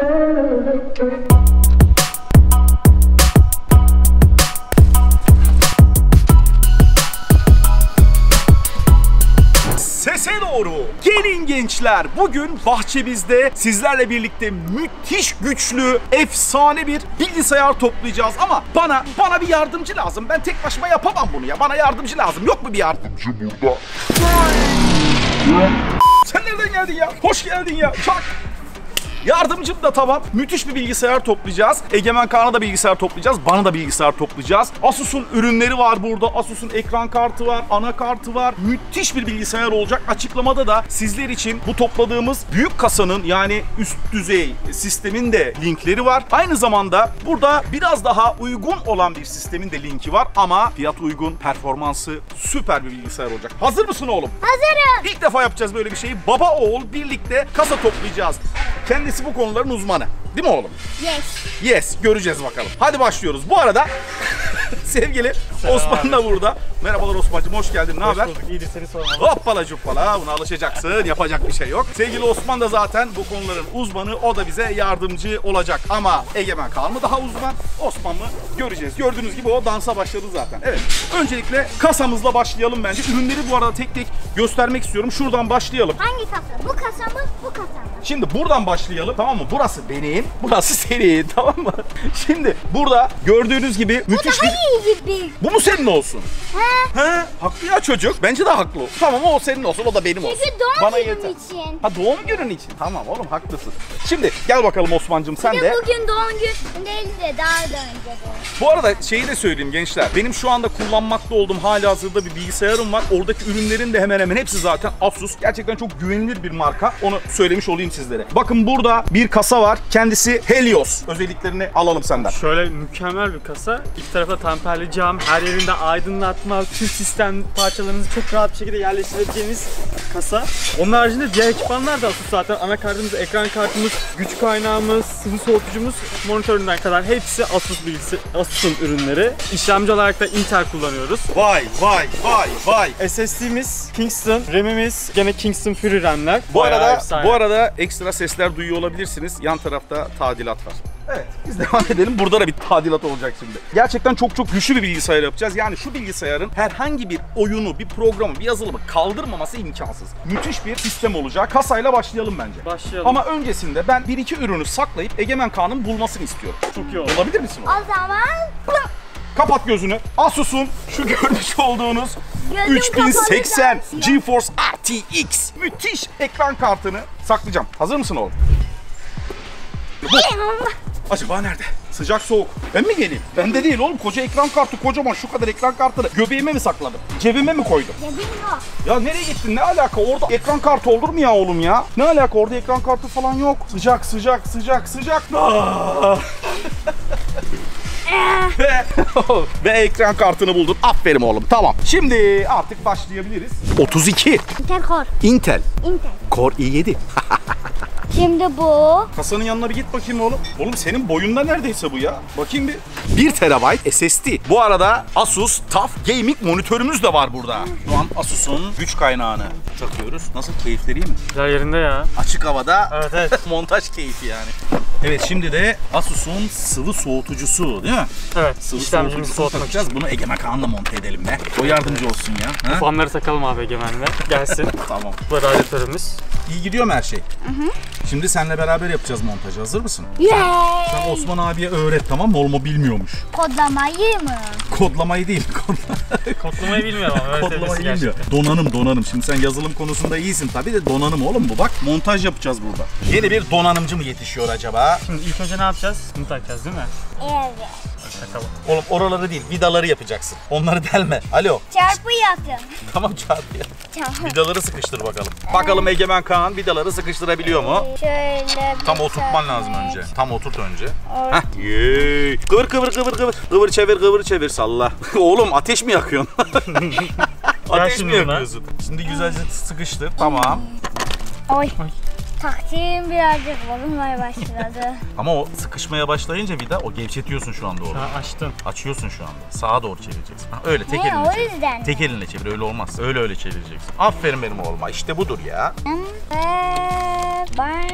Sese doğru. Gelin gençler. Bugün bahçemizde sizlerle birlikte müthiş güçlü, efsane bir bilgisayar toplayacağız ama bana bana bir yardımcı lazım. Ben tek başıma yapamam bunu ya. Bana yardımcı lazım. Yok mu bir yardımcı burada? Sen nereden geldin ya? Hoş geldin ya. Çak. Yardımcım da tamam. Müthiş bir bilgisayar toplayacağız. Egemen Kaan'a da bilgisayar toplayacağız. Bana da bilgisayar toplayacağız. Asus'un ürünleri var burada. Asus'un ekran kartı var, anakartı var. Müthiş bir bilgisayar olacak. Açıklamada da sizler için bu topladığımız büyük kasanın yani üst düzey sistemin de linkleri var. Aynı zamanda burada biraz daha uygun olan bir sistemin de linki var ama fiyat uygun, performansı süper bir bilgisayar olacak. Hazır mısın oğlum? Hazırım. İlk defa yapacağız böyle bir şeyi. Baba oğul birlikte kasa toplayacağız. Kendisi bu konuların uzmanı. Değil mi oğlum? Yes. Yes, göreceğiz bakalım. Hadi başlıyoruz. Bu arada sevgili Osman da burada. Merhabalar Osman'cığım, hoş geldin. Ne haber? İyidir seni sormalı. Hoppala cuppala buna alışacaksın yapacak bir şey yok. Sevgili Osman da zaten bu konuların uzmanı o da bize yardımcı olacak. Ama Egemen Kaan mı daha uzman Osman mı göreceğiz. Gördüğünüz gibi o dansa başladı zaten. Evet öncelikle kasamızla başlayalım bence. Ürünleri bu arada tek tek göstermek istiyorum. Şuradan başlayalım. Hangi kasa? Bu kasa mı? Bu kasa mı? Şimdi buradan başlayalım tamam mı? Burası benim, burası senin tamam mı? Şimdi burada gördüğünüz gibi müthiş bir... Gibi. Bu mu senin olsun? He? He, haklı ya çocuk. Bence de haklı. Tamam o senin olsun, o da benim olsun. Çünkü doğum Bana günüm yeter. için. Ha doğum günün için. Tamam oğlum haklısın. Şimdi gel bakalım Osman'cığım sen de. bugün doğum günü değil de daha da önce bu. Bu arada şeyi de söyleyeyim gençler. Benim şu anda kullanmakta olduğum hali hazırda bir bilgisayarım var. Oradaki ürünlerin de hemen hemen hepsi zaten Asus. Gerçekten çok güvenilir bir marka. Onu söylemiş olayım sizlere. Bakın burada bir kasa var. Kendisi Helios. Özelliklerini alalım senden. Şöyle mükemmel bir kasa. İki tarafa tamperli cam, her yerinde aydınlatma, tüm sistem parçalarınızı çok rahat bir şekilde yerleştirebileceğiniz kasa. Onun haricinde diğer ekipmanlar da Asus zaten. Anakartımız, ekran kartımız, güç kaynağımız, sıvı soğutucumuz, monitöründen kadar hepsi Asus bilgisi, Asus'un ürünleri. İşlemci olarak da Intel kullanıyoruz. Vay vay vay vay. SSD'miz Kingston, RAM'imiz gene Kingston Fury RAM'ler. Bu Bayağı arada efsane. bu arada ekstra sesler duyuyor olabilirsiniz. Yan tarafta tadilat var. Evet biz devam edelim. Burada da bir tadilat olacak şimdi. Gerçekten çok çok güçlü bir bilgisayar yapacağız. Yani şu bilgisayarın herhangi bir oyunu, bir programı, bir yazılımı kaldırmaması imkansız. Müthiş bir sistem olacak. Kasayla başlayalım bence. Başlayalım. Ama öncesinde ben bir iki ürünü saklayıp Egemen Kaan'ın bulmasını istiyorum. çok iyi oldu. Olabilir misin? o? O zaman Kapat gözünü. Asus'un şu görmüş olduğunuz Gözüm 3080 kapalı GeForce RTX müthiş ekran kartını saklayacağım. Hazır mısın oğlum? Acaba nerede? Sıcak soğuk. Ben mi geleyim? Bende değil oğlum. Koca ekran kartı kocaman şu kadar ekran kartını göbeğime mi sakladım? Cebime mi koydum? Cebim yok. Ya nereye gittin? Ne alaka? Orada ekran kartı olur mu ya oğlum ya? Ne alaka? Orada ekran kartı falan yok. Sıcak sıcak sıcak sıcak. Ve, ve ekran kartını buldun. Aferin oğlum. Tamam. Şimdi artık başlayabiliriz. 32. Intel Core. Intel. Intel. Core i7. Şimdi bu. Kasanın yanına bir git bakayım oğlum. Oğlum senin boyunda neredeyse bu ya. Bakayım bir. 1 TB SSD. Bu arada Asus TUF Gaming monitörümüz de var burada. Şu an Asus'un güç kaynağını takıyoruz. Nasıl keyifleri iyi mi? Güzel yerinde ya. Açık havada Evet evet. montaj keyfi yani. Evet şimdi de Asus'un sıvı soğutucusu değil mi? Evet. Sıvı İşlemcimizi soğutmak için. takacağız. Bunu Egemen Kaan'la monte edelim be. O yardımcı olsun ya. Ha? Fanları takalım abi Egemen'le. Gelsin. Tamam. Bu radyatörümüz. İyi gidiyor mu her şey? Şimdi seninle beraber yapacağız montajı. Hazır mısın? Yay. Sen Osman abiye öğret tamam mı? Olma bilmiyormuş. Kodlamayı mı? Kodlamayı değil. kodla- Kodlamayı bilmiyorum ama öğretebilirsin Kodlamayı bilmiyor. gerçekten. Donanım donanım. Şimdi sen yazılım konusunda iyisin tabii de donanım oğlum bu. Bak montaj yapacağız burada. Yeni bir donanımcı mı yetişiyor acaba? Şimdi ilk önce ne yapacağız? Bunu takacağız değil mi? Evet. Takalım. Oğlum oraları değil vidaları yapacaksın. Onları delme. Alo. Çarpı yakın. Tamam çarpı ya. Çarpı. Vidaları sıkıştır bakalım. Bakalım Egemen Kaan vidaları sıkıştırabiliyor mu? Şöyle bir Tam oturtman lazım önce. Tam oturt önce. Heh. Yey. Kıvır kıvır kıvır kıvır. Kıvır çevir kıvır çevir salla. Oğlum ateş mi yakıyorsun? ateş mi yakıyorsun? Şimdi güzelce sıkıştır. Tamam. Oy. Taktiğim birazcık bozulmaya başladı. Ama o sıkışmaya başlayınca vida o gevşetiyorsun şu anda orada. Ha, açtım. Açıyorsun şu anda. Sağa doğru çevireceksin. Ha, öyle tek He, elinle o çevir. yüzden. Tek elinle çevir öyle olmaz. Öyle öyle çevireceksin. Aferin benim oğluma. İşte budur ya. Ve ben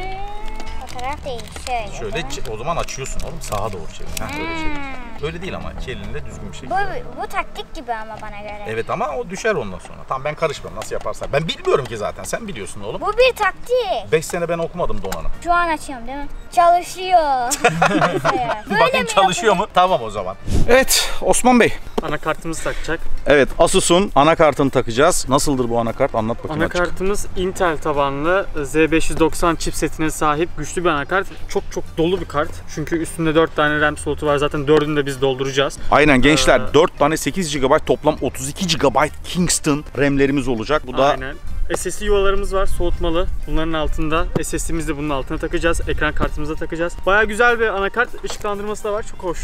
taraf değil. Şöyle. Şöyle o zaman açıyorsun oğlum sağa doğru çevir. Heh, öyle çevir. Öyle değil ama iki düzgün bir Bu, şekilde. bu taktik gibi ama bana göre. Evet ama o düşer ondan sonra. Tamam ben karışmam nasıl yaparsan. Ben bilmiyorum ki zaten sen biliyorsun oğlum. Bu bir taktik. 5 sene ben okumadım donanım. Şu an açıyorum değil mi? Çalışıyor. Böyle Bakayım mi çalışıyor mu? Tamam o zaman. Evet Osman Bey. Anakartımız takacak. Evet Asus'un anakartını takacağız. Nasıldır bu anakart? Anlat bakayım açık. Anakartımız Intel tabanlı Z590 chipsetine sahip güçlü bir anakart. Çok çok dolu bir kart. Çünkü üstünde 4 tane RAM slotu var. Zaten 4'ünü de biz dolduracağız. Aynen gençler Ee, 4 tane 8 GB toplam 32 GB Kingston RAM'lerimiz olacak. Bu da Aynen. SSD yuvalarımız var soğutmalı. Bunların altında SSD'mizi de bunun altına takacağız. Ekran kartımıza takacağız. Baya güzel bir anakart. Işıklandırması da var. Çok hoş.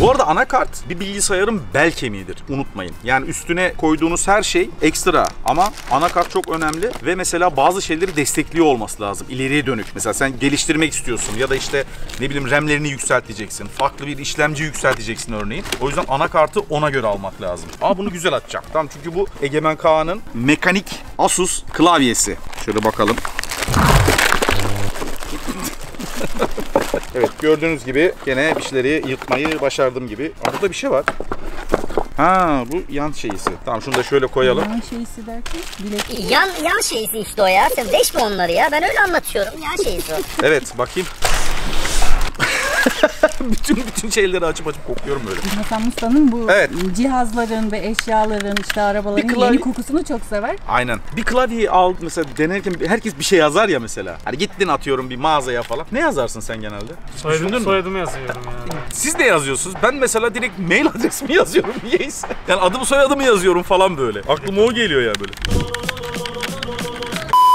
Bu arada anakart bir bilgisayarın bel kemiğidir. Unutmayın. Yani üstüne koyduğunuz her şey ekstra ama anakart çok önemli ve mesela bazı şeyleri destekliyor olması lazım. İleriye dönük. Mesela sen geliştirmek istiyorsun ya da işte ne bileyim RAM'lerini yükselteceksin. Farklı bir işlemci yükselteceksin örneğin. O yüzden anakartı ona göre almak lazım. Ama bunu güzel açacak. Tamam çünkü bu Egemen Kağan'ın mekanik Asus klavyesi. Şöyle bakalım. Evet gördüğünüz gibi gene bir şeyleri yırtmayı başardım gibi. Aa, burada bir şey var. Ha bu yan şeyisi. Tamam şunu da şöyle koyalım. Yan şeysi derken bilek Yan, yan şeysi işte o ya. Sen deşme onları ya. Ben öyle anlatıyorum. Yan şeysi o. Evet bakayım. bütün bütün şeyleri açıp açıp kokluyorum böyle. Hasan Mustafa'nın bu Evet. cihazların ve eşyaların işte arabaların Bir klavye- yeni kokusunu çok sever. Aynen. Bir klavyeyi al mesela denerken herkes bir şey yazar ya mesela. Hani gittin atıyorum bir mağazaya falan. Ne yazarsın sen genelde? Soyadım, soyadımı yazıyorum yani. Siz de yazıyorsunuz. Ben mesela direkt mail adresimi yazıyorum niyeyse. Yani adımı soyadımı yazıyorum falan böyle. Aklıma o geliyor ya böyle.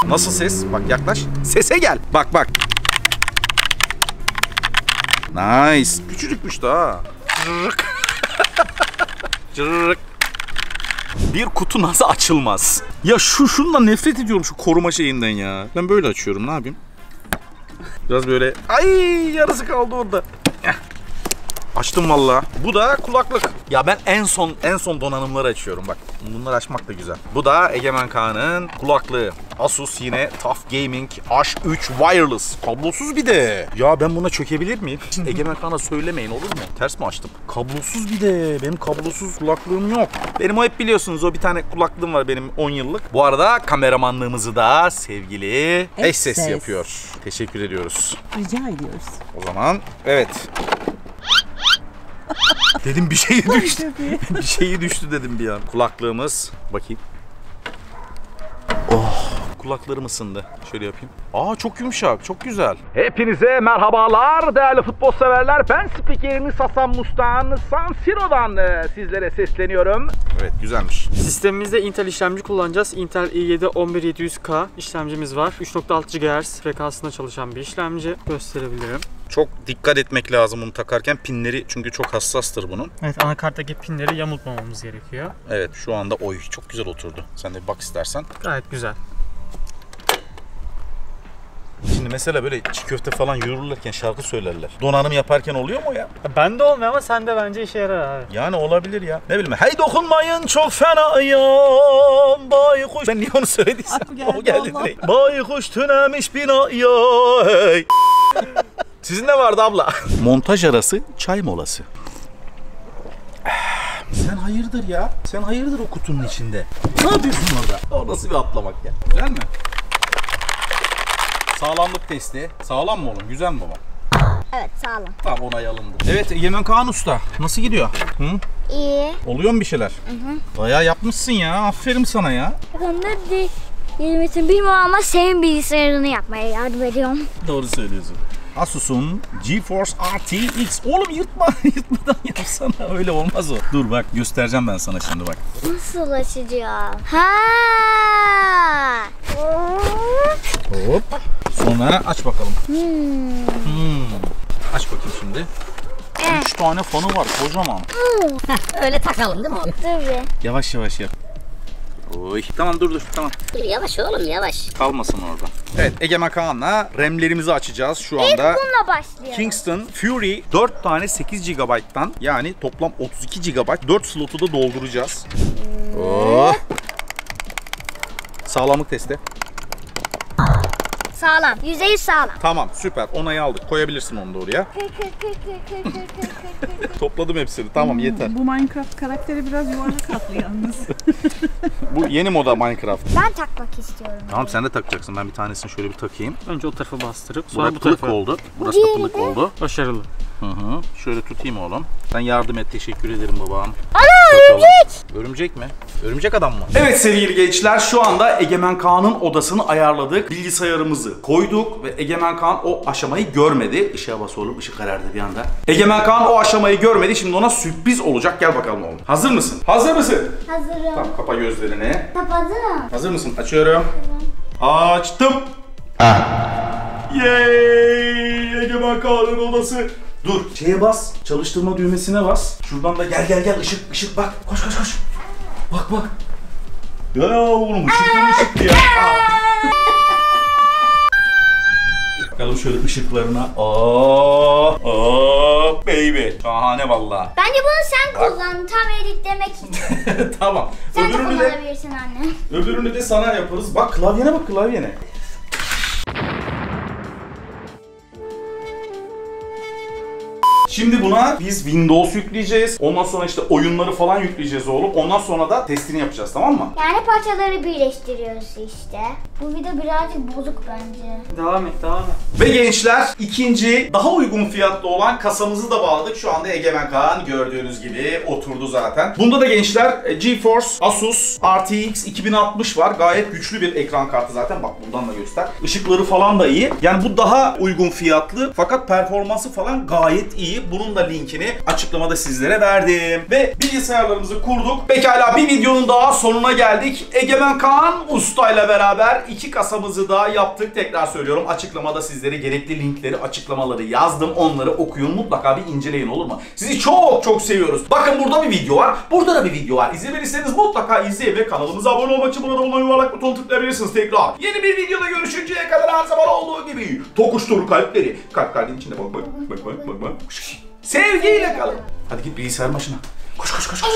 Nasıl ses? Bak yaklaş. Sese gel. Bak bak. Nice. Küçücükmüş daha. Cırrık. Cırrık. Bir kutu nasıl açılmaz? Ya şu şundan nefret ediyorum şu koruma şeyinden ya. Ben böyle açıyorum ne yapayım? Biraz böyle ay yarısı kaldı orada. Açtım valla. Bu da kulaklık. Ya ben en son en son donanımları açıyorum bak. Bunları açmak da güzel. Bu da Egemen Kağan'ın kulaklığı. Asus yine Tough Gaming H3 Wireless. Kablosuz bir de. Ya ben buna çökebilir miyim? Egemen Kağan'a söylemeyin olur mu? Ters mi açtım? Kablosuz bir de. Benim kablosuz kulaklığım yok. Benim o hep biliyorsunuz o bir tane kulaklığım var benim 10 yıllık. Bu arada kameramanlığımızı da sevgili eş Ses. yapıyor. Teşekkür ediyoruz. Rica ediyoruz. O zaman evet. Dedim bir şey düştü. Bir şeyi düştü dedim bir an. Kulaklığımız. Bakayım. Oh kulaklarım ısındı. Şöyle yapayım. Aa çok yumuşak, çok güzel. Hepinize merhabalar değerli futbol severler. Ben spikeriniz Hasan Mustan. San Siro'dan e, sizlere sesleniyorum. Evet güzelmiş. Sistemimizde Intel işlemci kullanacağız. Intel i7 11700K işlemcimiz var. 3.6 GHz frekansında çalışan bir işlemci. Gösterebilirim. Çok dikkat etmek lazım bunu takarken. Pinleri çünkü çok hassastır bunun. Evet anakarttaki pinleri yamultmamamız gerekiyor. Evet şu anda oy çok güzel oturdu. Sen de bir bak istersen. Gayet güzel. Şimdi mesela böyle çiğ köfte falan yürürlerken şarkı söylerler. Donanım yaparken oluyor mu ya? Ben de olmuyor ama sende bence işe yarar abi. Yani olabilir ya. Ne bileyim. Hey dokunmayın çok fena yan baykuş. Ben niye onu söylediysem geldi, o geldi Allah. direkt. Baykuş tünemiş binaya hey. Sizin ne vardı abla? Montaj arası çay molası. Sen hayırdır ya? Sen hayırdır o kutunun içinde? Ne yapıyorsun orada? O nasıl bir atlamak ya? Güzel mi? Sağlamlık testi. Sağlam mı oğlum? Güzel mi baba? Evet sağlam. Tamam onay alındı. Evet Egemen Kaan Usta. Nasıl gidiyor? Hı? İyi. Oluyor mu bir şeyler? Bayağı yapmışsın ya. Aferin sana ya. Ben de kelimesin bilmiyorum ama senin bilgisayarını yapmaya yardım ediyorum. Doğru söylüyorsun. Asus'un GeForce RTX. Oğlum yırtma, yırtmadan yapsana. Öyle olmaz o. Dur bak göstereceğim ben sana şimdi bak. Nasıl açacağım? Ha. Hop. Sonra aç bakalım. Hmm. Hmm. Aç bakayım şimdi. Üç tane fanı var kocaman. Öyle takalım değil mi oğlum? Tabii. Yavaş yavaş yap. Oy. Tamam dur dur tamam. Dur yavaş oğlum yavaş. Kalmasın orada. Evet Egemen Kaan'la RAM'lerimizi açacağız şu anda. Bununla başlayalım. Kingston Fury 4 tane 8 GB'dan yani toplam 32 GB 4 slotu da dolduracağız. Oh. Sağlamlık testi. Sağlam. Yüzeyi sağlam. Tamam süper onayı aldık koyabilirsin onu da oraya. Topladım hepsini tamam yeter. Bu Minecraft karakteri biraz yuvarlak atlı yalnız. Bu yeni moda Minecraft. ben takmak istiyorum. Tamam sen de takacaksın ben bir tanesini şöyle bir takayım. Önce o tarafa bastırıp sonra Burası bu tarafa. oldu. Burası da pılık oldu. Başarılı. Hı hı. Şöyle tutayım oğlum. Sen yardım et teşekkür ederim babam. Ana örümcek. Örümcek mi? Örümcek adam mı? Evet sevgili gençler şu anda Egemen Kaan'ın odasını ayarladık. Bilgisayarımızı koyduk ve Egemen Kaan o aşamayı görmedi. Işığa bas oğlum ışık karardı bir anda. Egemen Kaan o aşamayı görmedi. Şimdi ona sürpriz olacak. Gel bakalım oğlum. Hazır mısın? Hazır mısın? Hazırım. Tamam kapa gözlerini. Kapadım. Hazır mısın? Açıyorum. Açtım. Yay! Egemen Kaan'ın odası. Dur. Şeye bas. Çalıştırma düğmesine bas. Şuradan da gel gel gel. Işık ışık bak. Koş koş koş. Bak bak. Ya oğlum ışıklı ışıklı ya. Aa. Bakalım şöyle ışıklarına. Aa, aa, baby. Şahane valla. Bence bunu sen kullan. Tam editlemek için. tamam. Sen de Öbürünü de, kullanabilirsin anne. öbürünü de sana yaparız. Bak klavyene bak klavyene. Şimdi buna biz Windows yükleyeceğiz. Ondan sonra işte oyunları falan yükleyeceğiz oğlum. Ondan sonra da testini yapacağız tamam mı? Yani parçaları birleştiriyoruz işte. Bu video birazcık bozuk bence. Devam et devam et. Ve gençler ikinci daha uygun fiyatlı olan kasamızı da bağladık. Şu anda Egemen Kaan gördüğünüz gibi oturdu zaten. Bunda da gençler e, GeForce Asus RTX 2060 var. Gayet güçlü bir ekran kartı zaten. Bak buradan da göster. Işıkları falan da iyi. Yani bu daha uygun fiyatlı fakat performansı falan gayet iyi. Bunun da linkini açıklamada sizlere verdim. Ve bilgisayarlarımızı kurduk. Pekala bir videonun daha sonuna geldik. Egemen Kaan Usta ile beraber iki kasamızı daha yaptık. Tekrar söylüyorum açıklamada sizlere gerekli linkleri, açıklamaları yazdım. Onları okuyun mutlaka bir inceleyin olur mu? Sizi çok çok seviyoruz. Bakın burada bir video var. Burada da bir video var. İzlemediyseniz mutlaka izleyin ve kanalımıza abone olmak için burada bulunan yuvarlak butonu tıklayabilirsiniz tekrar. Yeni bir videoda görüşünceye kadar her zaman olduğu gibi tokuştur kalpleri. Kalp kalbin içinde bak bak bak bak bak bak. Sevgiyle kalın. Hadi git bilgisayar başına. Koş koş koş. koş.